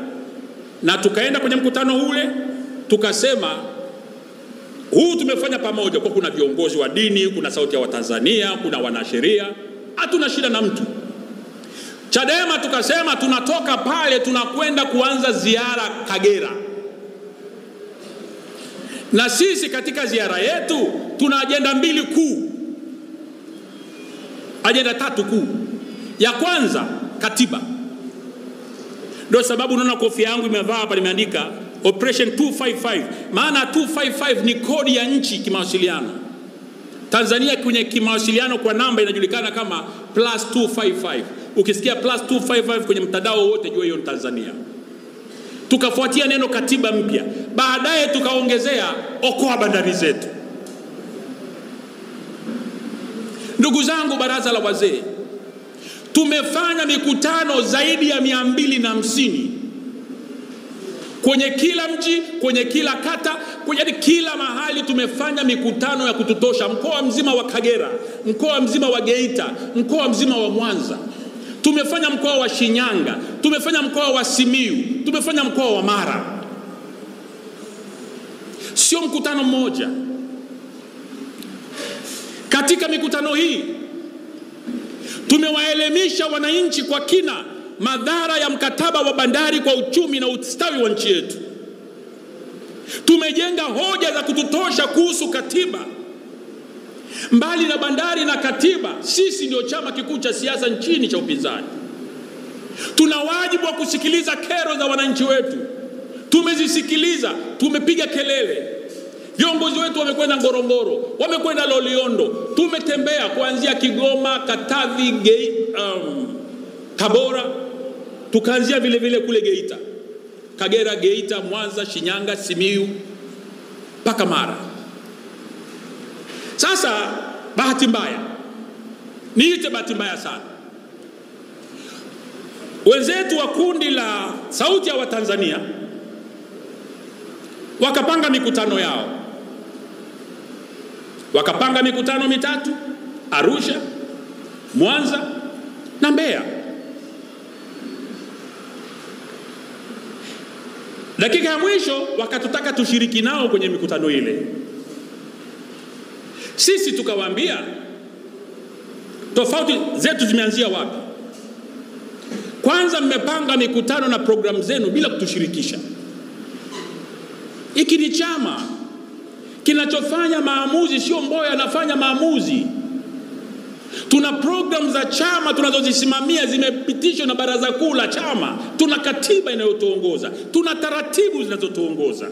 na tukaenda kwenye mkutano ule tukasema huu tumefanya pamoja, kwa kuna viongozi wa dini, kuna sauti ya Watanzania, kuna wanasheria, hatuna shida na mtu. Chadema tukasema tunatoka pale tunakwenda kuanza ziara Kagera, na sisi katika ziara yetu tuna ajenda mbili kuu, ajenda tatu kuu. Ya kwanza katiba, ndio sababu unaona kofia yangu imevaa hapa, nimeandika Operation 255. Maana 255 ni kodi ya nchi kimawasiliano. Tanzania kwenye kimawasiliano kwa namba inajulikana kama plus 255. Ukisikia plus 255 kwenye mtandao wote, jua hiyo ni Tanzania. Tukafuatia neno katiba mpya, baadaye tukaongezea okoa bandari zetu. Ndugu zangu, baraza la wazee, tumefanya mikutano zaidi ya mia mbili na hamsini kwenye kila mji, kwenye kila kata, kwenye kila mahali tumefanya mikutano ya kututosha, mkoa mzima wa Kagera, mkoa mzima wa Geita, mkoa mzima wa Mwanza, tumefanya mkoa wa Shinyanga, tumefanya mkoa wa Simiu, tumefanya mkoa wa Mara. Sio mkutano mmoja. Katika mikutano hii tumewaelimisha wananchi kwa kina madhara ya mkataba wa bandari kwa uchumi na ustawi wa nchi yetu. Tumejenga hoja za kututosha kuhusu katiba. Mbali na bandari na katiba, sisi ndio chama kikuu cha siasa nchini cha upinzani. Tuna wajibu wa kusikiliza kero za wananchi wetu. Tumezisikiliza, tumepiga kelele. Viongozi wetu wamekwenda Ngorongoro, wamekwenda Loliondo, tumetembea kuanzia Kigoma, Katavi, Gei, um, Tabora, tukaanzia vile vile kule Geita, Kagera, Geita, Mwanza, Shinyanga, Simiyu mpaka Mara. Sasa bahati mbaya, niite bahati mbaya sana, wenzetu wa kundi la Sauti ya Watanzania wakapanga mikutano yao, wakapanga mikutano mitatu Arusha, Mwanza na Mbeya. Dakika ya mwisho wakatutaka tushiriki nao kwenye mikutano ile. Sisi tukawaambia tofauti zetu zimeanzia wapi? Kwanza, mmepanga mikutano na programu zenu bila kutushirikisha. Hiki ni chama kinachofanya maamuzi, sio Mboya anafanya maamuzi. Tuna programu za chama tunazozisimamia zimepitishwa na baraza kuu la chama. Tuna katiba inayotuongoza, tuna taratibu zinazotuongoza.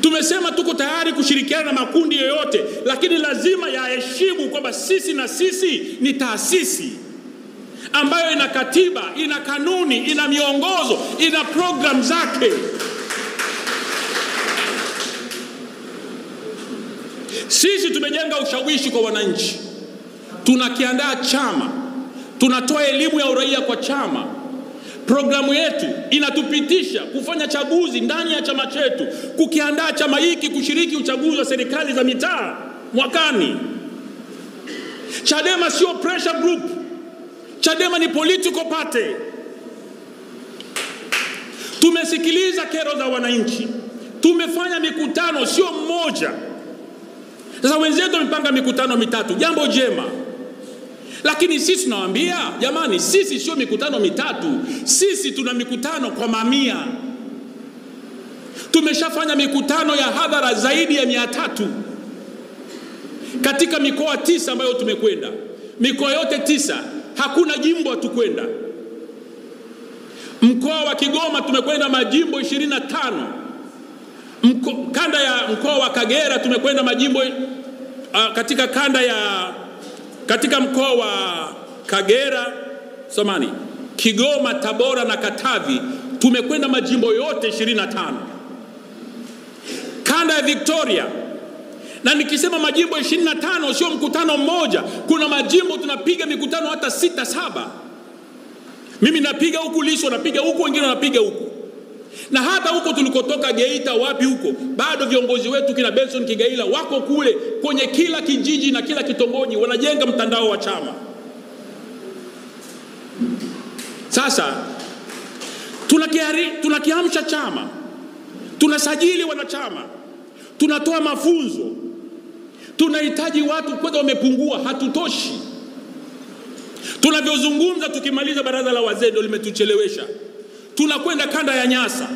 Tumesema tuko tayari kushirikiana na makundi yoyote, lakini lazima yaheshimu kwamba sisi na sisi ni taasisi ambayo ina katiba, ina kanuni, ina miongozo, ina programu zake. Sisi tumejenga ushawishi kwa wananchi, tunakiandaa chama, tunatoa elimu ya uraia kwa chama. Programu yetu inatupitisha kufanya chaguzi ndani ya chama chetu, kukiandaa chama hiki kushiriki uchaguzi wa serikali za mitaa mwakani. Chadema sio pressure group. Chadema ni political party. Tumesikiliza kero za wananchi, tumefanya mikutano sio mmoja. Sasa wenzetu wamepanga mikutano mitatu, jambo jema, lakini sisi tunawaambia jamani, sisi sio mikutano mitatu, sisi tuna mikutano kwa mamia. Tumeshafanya mikutano ya hadhara zaidi ya mia tatu katika mikoa tisa ambayo tumekwenda, mikoa yote tisa, hakuna jimbo hatukwenda. Mkoa wa Kigoma tumekwenda majimbo 25 Mko, kanda ya mkoa wa Kagera tumekwenda majimbo uh, katika kanda ya katika mkoa wa Kagera somani Kigoma, Tabora na Katavi tumekwenda majimbo yote 25 kanda ya Victoria na nikisema majimbo 25 sio mkutano mmoja, kuna majimbo tunapiga mikutano hata sita saba. Mimi napiga huku Lissu, napiga huku, wengine wanapiga huku, na hata huko tulikotoka Geita, wapi huko, bado viongozi wetu kina Benson Kigaila wako kule kwenye kila kijiji na kila kitongoji, wanajenga mtandao wa chama. Sasa tunakiamsha tunaki chama, tunasajili wanachama, tunatoa mafunzo. Tunahitaji watu kwanza, wamepungua, hatutoshi. Tunavyozungumza, tukimaliza baraza la wazee ndio limetuchelewesha. Tunakwenda kanda ya Nyasa,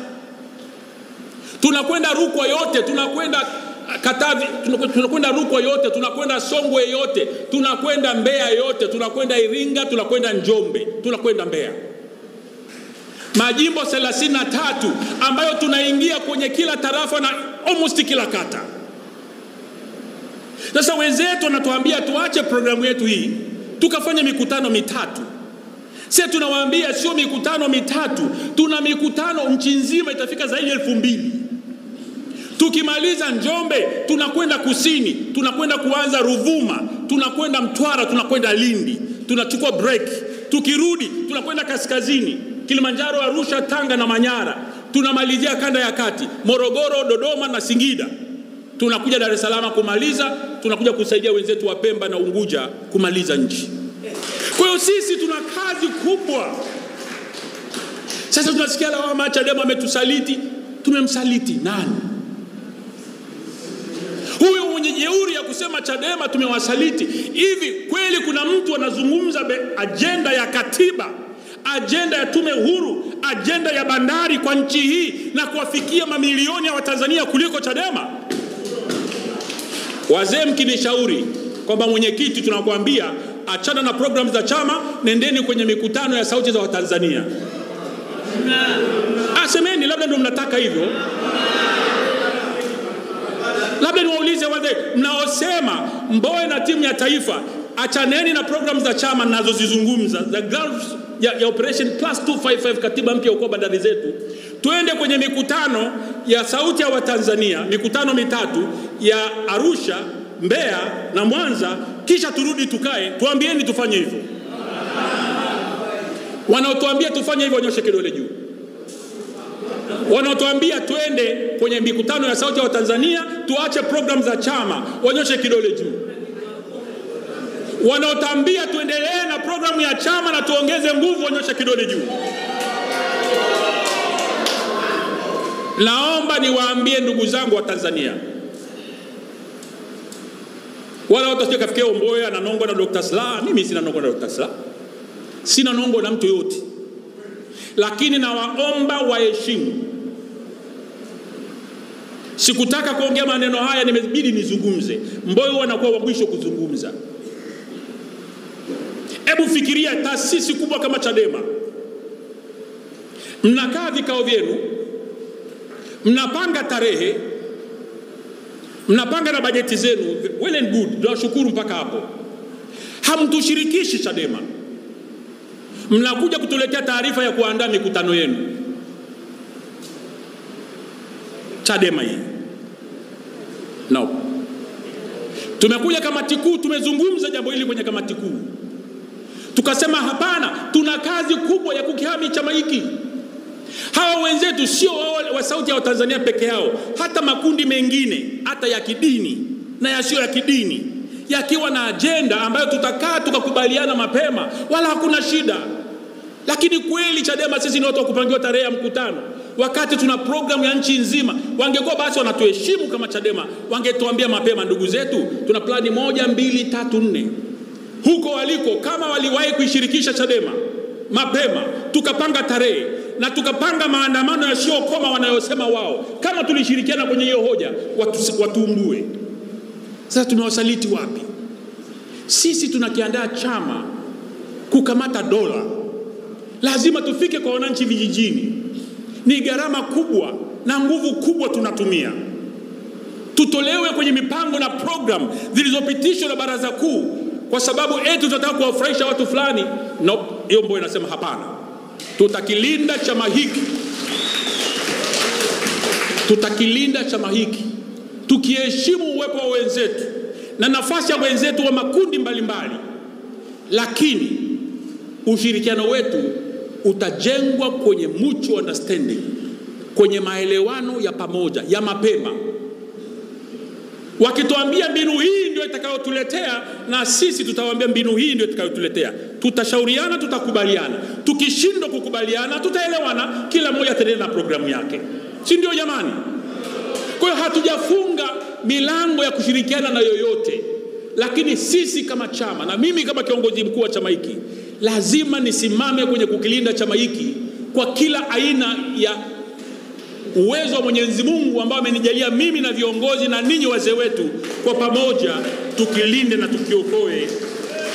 tunakwenda Rukwa yote, tunakwenda Katavi, tunakwenda Rukwa yote, tunakwenda Songwe yote, tunakwenda Mbeya yote, tunakwenda Iringa, tunakwenda Njombe, tunakwenda Mbeya majimbo 33 ambayo tunaingia kwenye kila tarafa na almost kila kata. Sasa wenzetu wanatuambia tuache programu yetu hii tukafanya mikutano mitatu. Sisi tunawaambia sio mikutano mitatu, tuna mikutano nchi nzima itafika zaidi ya elfu mbili. Tukimaliza Njombe tunakwenda kusini, tunakwenda kuanza Ruvuma, tunakwenda Mtwara, tunakwenda Lindi, tunachukua break. Tukirudi tunakwenda kaskazini, Kilimanjaro, Arusha, Tanga na Manyara. Tunamalizia kanda ya kati, Morogoro, Dodoma na Singida. Tunakuja Dar es Salaam kumaliza, tunakuja kusaidia wenzetu wa Pemba na Unguja kumaliza nchi. Kwa hiyo sisi tuna kazi kubwa. Sasa tunasikia lawama, Chadema ametusaliti. Tumemsaliti nani? Huyo mwenye jeuri ya kusema Chadema tumewasaliti. Hivi kweli kuna mtu anazungumza ajenda ya katiba, ajenda ya tume huru, ajenda ya bandari kwa nchi hii na kuwafikia mamilioni ya Watanzania kuliko Chadema? Wazee mkinishauri kwamba mwenyekiti, tunakwambia achana na programu za chama, nendeni kwenye mikutano ya sauti za Watanzania. Asemeni, labda ndio mnataka hivyo. Labda niwaulize wazee mnaosema Mbowe na timu ya taifa, achaneni na programu za chama nazozizungumza za Gulf ya, ya Operation Plus 255 katiba mpya uko bandari zetu, tuende kwenye mikutano ya sauti ya Watanzania, mikutano mitatu ya Arusha, Mbeya na Mwanza, kisha turudi tukae, tuambieni tufanye hivyo. Wanaotuambia tufanye hivyo wanyoshe kidole juu. Wanaotuambia twende kwenye mikutano ya sauti ya Watanzania tuache programu za chama wanyoshe kidole juu. Wanaotambia tuendelee na programu ya chama na tuongeze nguvu wanyoshe kidole juu. Naomba niwaambie ndugu zangu wa Tanzania, wala watu wasije kafikia Mbowe ananongwa na Dr. Slaa. Mimi sina nongwa na Dr. Slaa, sina nongwa na mtu yote, lakini nawaomba waheshimu. Sikutaka kuongea maneno haya, nimebidi nizungumze. mboyo wanakuwa wa mwisho kuzungumza. Hebu fikiria taasisi kubwa kama Chadema, mnakaa vikao vyenu, mnapanga tarehe, mnapanga na bajeti zenu, well and good, tunashukuru mpaka hapo. Hamtushirikishi Chadema, mnakuja kutuletea taarifa ya kuandaa mikutano yenu. Chadema hii no. Tumekuja kamati kuu, tumezungumza jambo hili kwenye kamati kuu, tukasema hapana, tuna kazi kubwa ya kukihami chama hiki. Hawa wenzetu sio wa sauti ya Watanzania peke yao, hata makundi mengine hata ya kidini na yasiyo ya kidini yakiwa na ajenda ambayo tutakaa tukakubaliana mapema, wala hakuna shida. Lakini kweli Chadema sisi ni watu wa kupangiwa tarehe ya mkutano, wakati tuna programu ya nchi nzima. Wangekuwa basi wanatuheshimu kama Chadema, wangetuambia mapema, ndugu zetu, tuna plani moja, mbili, tatu, nne huko waliko. Kama waliwahi kuishirikisha Chadema mapema, tukapanga tarehe na tukapanga maandamano yasiyokoma wanayosema wao, kama tulishirikiana kwenye hiyo hoja, watu, watuumbue. Sasa tumewasaliti wapi? Sisi tunakiandaa chama kukamata dola, lazima tufike kwa wananchi vijijini. Ni gharama kubwa na nguvu kubwa tunatumia, tutolewe kwenye mipango na programu zilizopitishwa na Baraza Kuu kwa sababu eti tunataka kuwafurahisha watu fulani. No, hiyo mbo inasema hapana, tutakilinda chama hiki, tutakilinda chama hiki tukiheshimu uwepo wa wenzetu na nafasi ya wenzetu wa makundi mbalimbali mbali. Lakini ushirikiano wetu utajengwa kwenye mutual understanding, kwenye maelewano ya pamoja ya mapema. Wakituambia mbinu hii ndio itakayotuletea, na sisi tutawaambia mbinu hii ndio itakayotuletea. Tutashauriana, tutakubaliana. Tukishindwa kukubaliana, tutaelewana, kila mmoja ataendelea na programu yake, si ndio jamani? Kwa hiyo hatujafunga milango ya kushirikiana na yoyote, lakini sisi kama chama na mimi kama kiongozi mkuu wa chama hiki lazima nisimame kwenye kukilinda chama hiki kwa kila aina ya uwezo wa Mwenyezi Mungu ambao amenijalia mimi na viongozi na ninyi wazee wetu, kwa pamoja tukilinde na tukiokoe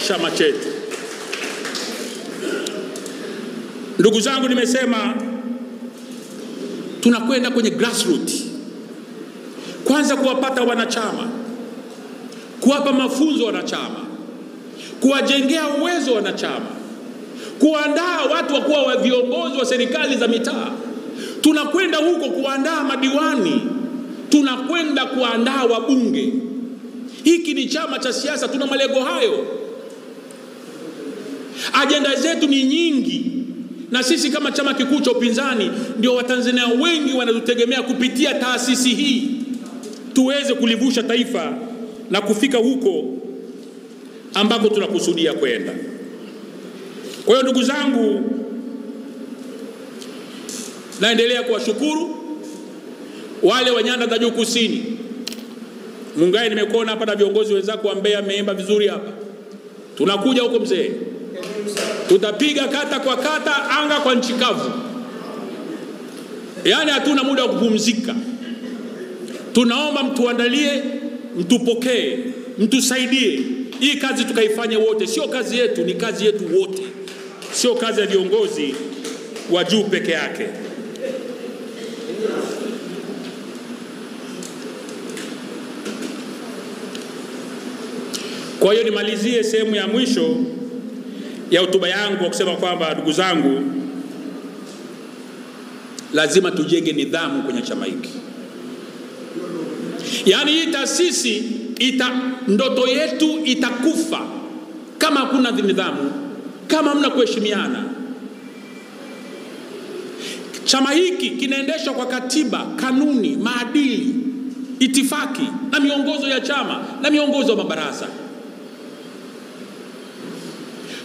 chama chetu. Ndugu zangu, nimesema tunakwenda kwenye grassroots kwanza kuwapata wanachama, kuwapa mafunzo wanachama, kuwajengea uwezo wanachama, kuandaa watu wa kuwa wa viongozi wa serikali za mitaa. Tunakwenda huko kuandaa madiwani, tunakwenda kuandaa wabunge. Hiki ni chama cha siasa, tuna malengo hayo. Ajenda zetu ni nyingi, na sisi kama chama kikuu cha upinzani ndio Watanzania wengi wanatutegemea kupitia taasisi hii tuweze kulivusha taifa na kufika huko ambako tunakusudia kwenda. Kwa hiyo ndugu zangu, naendelea kuwashukuru wale wa nyanda za juu kusini. Mungai, nimekuona hapa na viongozi wenzako wa Mbeya, mmeimba vizuri hapa. Tunakuja huko mzee, tutapiga kata kwa kata, anga kwa nchi kavu, yaani hatuna muda wa kupumzika. Tunaomba mtuandalie, mtupokee, mtusaidie hii kazi tukaifanye wote. Sio kazi yetu, ni kazi yetu wote, sio kazi ya viongozi wa juu peke yake. Kwa hiyo nimalizie sehemu ya mwisho ya hotuba yangu kwa kusema kwamba ndugu zangu, lazima tujenge nidhamu kwenye chama hiki. Yaani hii taasisi ita, ndoto yetu itakufa kama hakuna nidhamu, kama hamna kuheshimiana. Chama hiki kinaendeshwa kwa katiba, kanuni, maadili, itifaki na miongozo ya chama na miongozo ya mabaraza.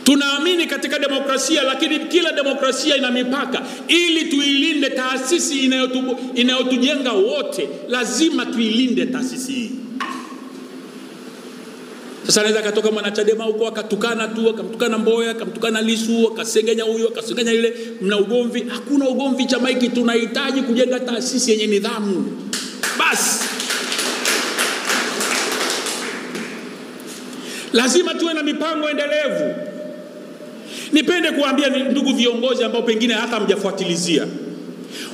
Tunaamini katika demokrasia, lakini kila demokrasia ina mipaka. Ili tuilinde taasisi inayotu, inayotujenga wote, lazima tuilinde taasisi hii. Sasa anaweza akatoka mwanachadema huko akatukana tu, akamtukana Mboya, akamtukana Lisu, akasengenya huyo akasengenya yule, mna ugomvi. Hakuna ugomvi. Chama hiki tunahitaji kujenga taasisi yenye nidhamu, basi lazima tuwe na mipango endelevu. Nipende kuambia ndugu viongozi ambao pengine hata hamjafuatilizia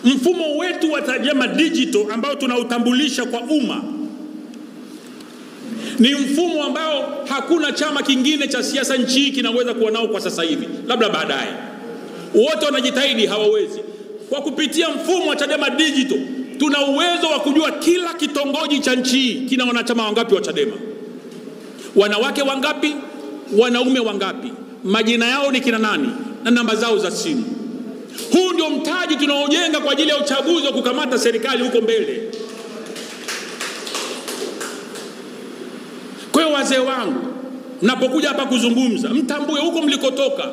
mfumo wetu wa Chadema digital ambao tunautambulisha kwa umma ni mfumo ambao hakuna chama kingine cha siasa nchi hii kinaweza kuwa nao kwa sasa hivi, labda baadaye. Wote wanajitahidi, hawawezi. Kwa kupitia mfumo wa Chadema digital tuna uwezo wa kujua kila kitongoji cha nchi hii kina wanachama wangapi wa Chadema, wanawake wangapi, wanaume wangapi, majina yao ni kina nani na namba zao za simu. Huu ndio mtaji tunaojenga kwa ajili ya uchaguzi wa kukamata serikali huko mbele. Kwa hiyo wazee wangu, mnapokuja hapa kuzungumza, mtambue huko mlikotoka.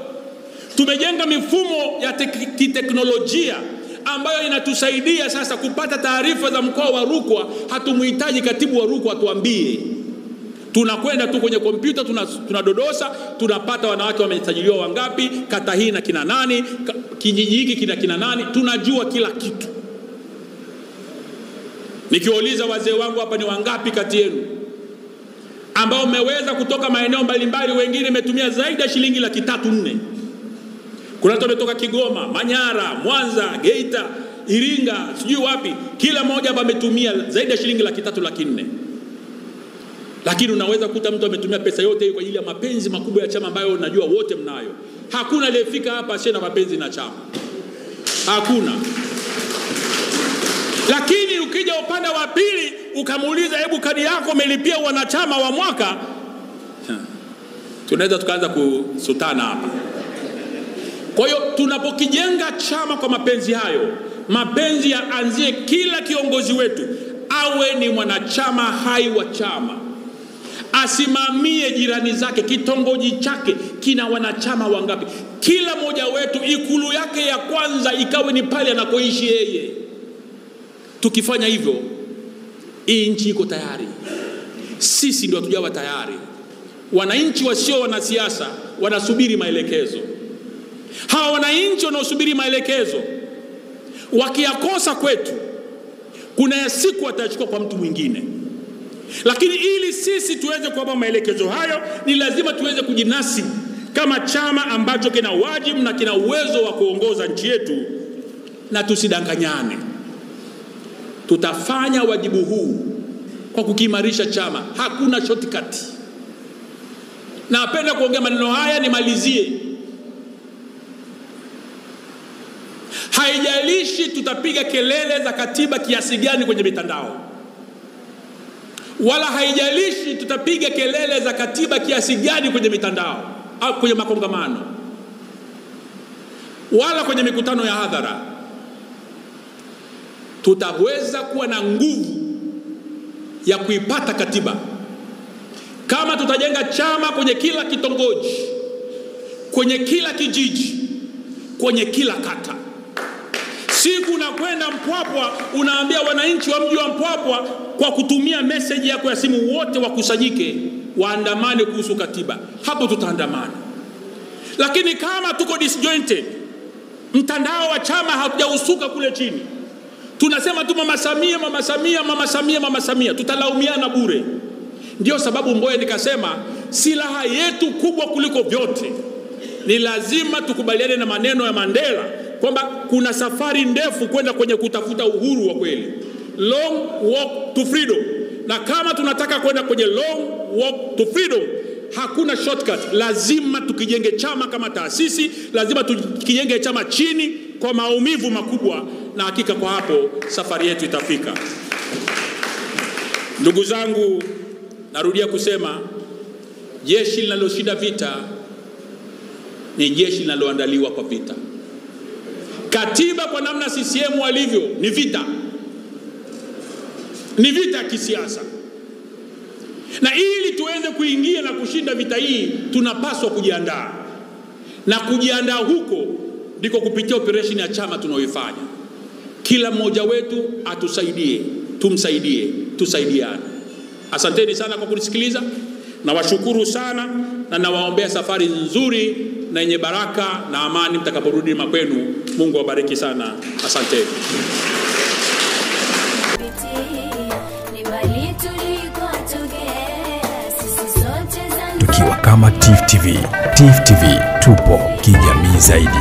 Tumejenga mifumo ya kiteknolojia ambayo inatusaidia sasa kupata taarifa za mkoa wa Rukwa. Hatumhitaji katibu wa Rukwa atuambie, tunakwenda tu kwenye kompyuta, tunadodosa, tuna tunapata wanawake wamesajiliwa wangapi, kata hii na kina nani, kijiji hiki kina kina nani, tunajua kila kitu. Nikiwauliza wazee wangu hapa, ni wangapi kati yenu ambao mmeweza kutoka maeneo mbalimbali, wengine imetumia zaidi ya shilingi laki tatu nne. Kuna watu wametoka Kigoma, Manyara, Mwanza, Geita, Iringa, sijui wapi, kila mmoja hapa ametumia zaidi ya shilingi laki tatu laki nne. Lakini unaweza kuta mtu ametumia pesa yote kwa ajili ya mapenzi makubwa ya chama ambayo unajua wote mnayo. Hakuna aliyefika hapa asiye na mapenzi na chama, hakuna. Lakini ukija upande wa pili ukamuuliza, hebu kadi yako umelipia wanachama wa mwaka, tunaweza tukaanza kusutana hapa. Kwa hiyo tunapokijenga chama kwa mapenzi hayo, mapenzi yaanzie kila kiongozi wetu awe ni mwanachama hai wa chama, asimamie jirani zake, kitongoji chake kina wanachama wangapi. Kila mmoja wetu ikulu yake ya kwanza ikawe ni pale anakoishi yeye. Tukifanya hivyo, hii nchi iko tayari. Sisi ndio hatujawa tayari. Wananchi wasio wanasiasa wanasubiri maelekezo. Hawa wananchi wanaosubiri maelekezo wakiyakosa kwetu, kuna ya siku watayachukua kwa mtu mwingine. Lakini ili sisi tuweze kuwapa maelekezo hayo, ni lazima tuweze kujinasi kama chama ambacho kina wajibu na kina uwezo wa kuongoza nchi yetu, na tusidanganyane. Tutafanya wajibu huu kwa kukiimarisha chama, hakuna shortcut. Napenda kuongea maneno haya nimalizie. Haijalishi tutapiga kelele za katiba kiasi gani kwenye mitandao, wala haijalishi tutapiga kelele za katiba kiasi gani kwenye mitandao au kwenye makongamano, wala kwenye mikutano ya hadhara, tutaweza kuwa na nguvu ya kuipata katiba. Kama tutajenga chama kwenye kila kitongoji, kwenye kila kijiji, kwenye kila kata. Siku unakwenda Mpwapwa, unaambia wananchi wa mji wa Mpwapwa kwa kutumia meseji yako ya simu, wote wakusanyike, waandamane kuhusu katiba. Hapo tutaandamana. Lakini kama tuko disjointed, mtandao wa chama hatujausuka kule chini, tunasema tu mama Samia, mama Samia, mama Samia, mama Samia, tutalaumiana bure. Ndio sababu Mboye nikasema silaha yetu kubwa kuliko vyote ni lazima tukubaliane na maneno ya Mandela kwamba kuna safari ndefu kwenda kwenye kutafuta uhuru wa kweli, long walk to freedom. Na kama tunataka kwenda kwenye long walk to freedom, hakuna shortcut. Lazima tukijenge chama kama taasisi, lazima tukijenge chama chini kwa maumivu makubwa, na hakika kwa hapo safari yetu itafika. Ndugu zangu, narudia kusema jeshi linaloshinda vita ni jeshi linaloandaliwa kwa vita. Katiba kwa namna CCM walivyo ni vita, ni vita ya kisiasa, na ili tuweze kuingia na kushinda vita hii tunapaswa kujiandaa, na kujiandaa huko ndiko kupitia operesheni ya chama tunayoifanya. Kila mmoja wetu atusaidie, tumsaidie, tusaidiane. Asanteni sana kwa kunisikiliza, nawashukuru sana na nawaombea safari nzuri na yenye baraka na amani mtakaporudi makwenu. Mungu awabariki sana, asanteni. Tukiwa kama TIFF TV. TIFF TV tupo kijamii zaidi.